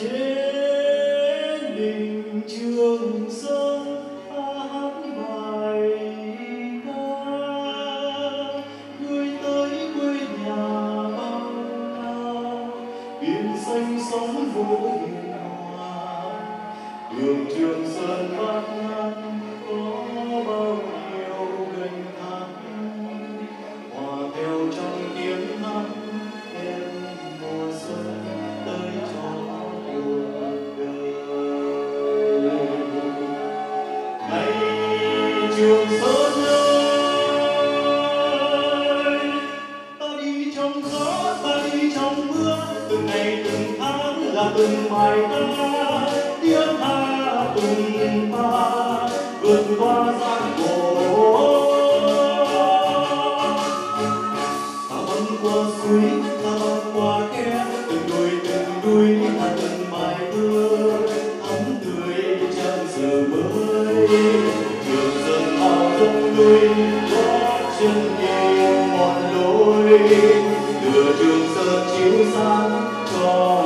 trên đỉnh trường sơn, hát bài ca. Gửi tới quê nhà bao la biển xanh sóng vỗ hiền hòa. Đường trường sơn vang ngàn trường sơn ơi ta đi trong gió ta đi trong mưa từng ngày từng tháng là từng bài ca đưa trường sơn chiếu sáng cho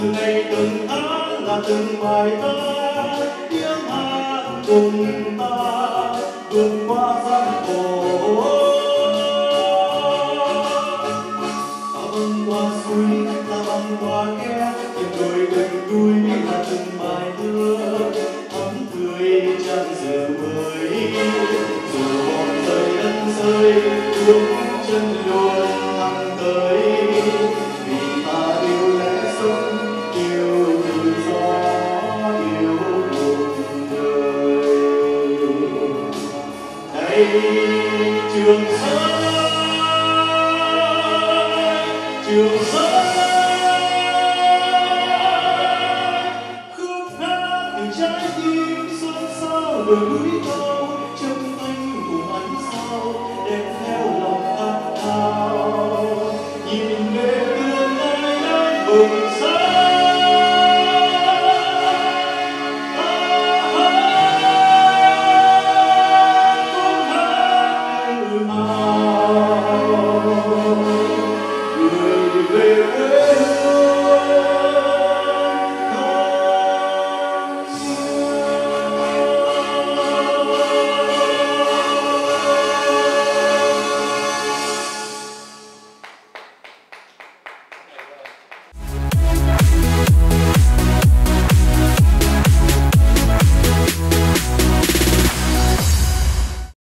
từng ngày, từng tháng là từng bài ca tiếng hát cùng ta vượt qua gian khổ. Ta băng qua suối, ta băng qua khe tìm đôi đừng đuôi là từng bài trường sơn. Trường sơn.